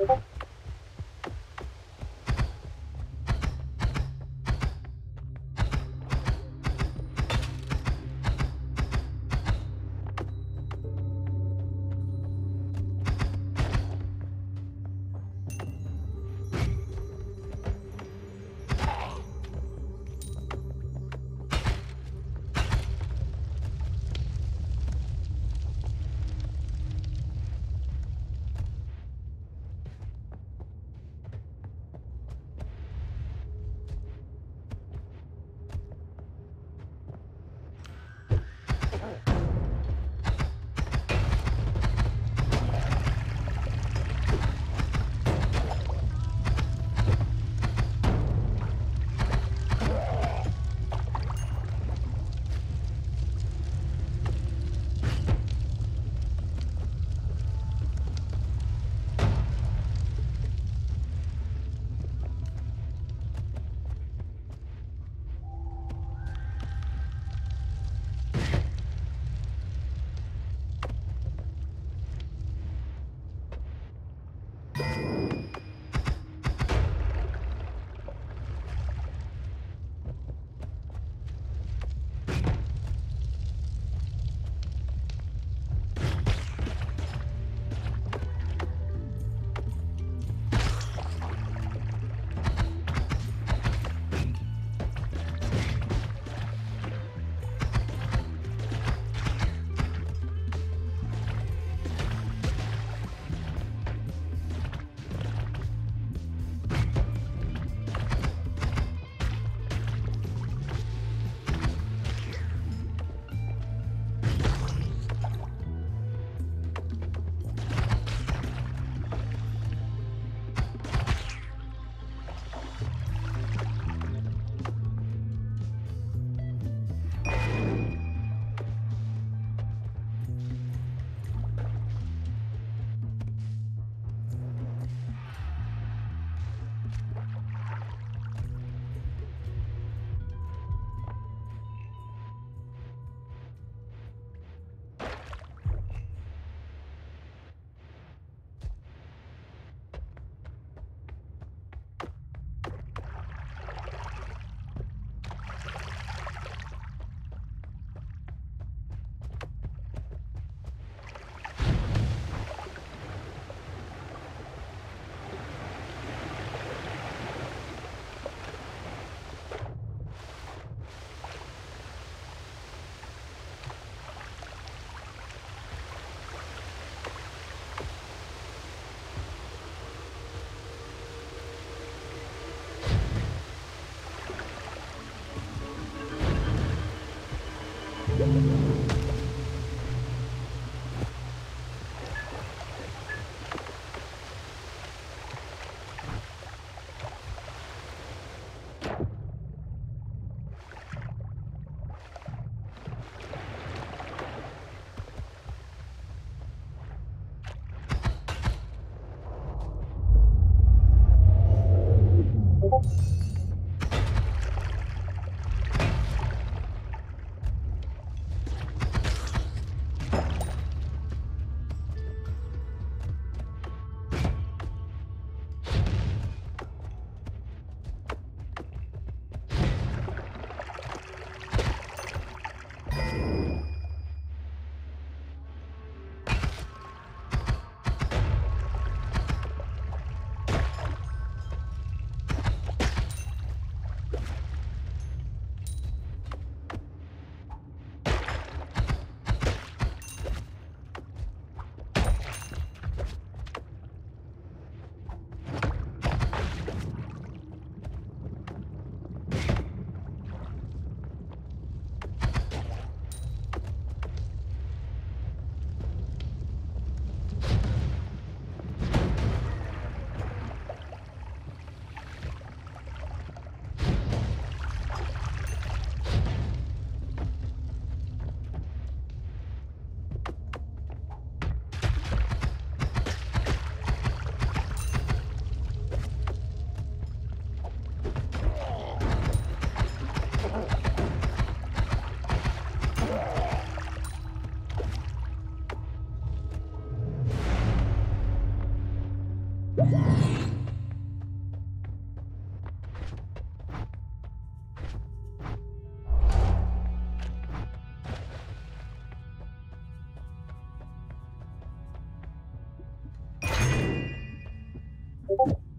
you you you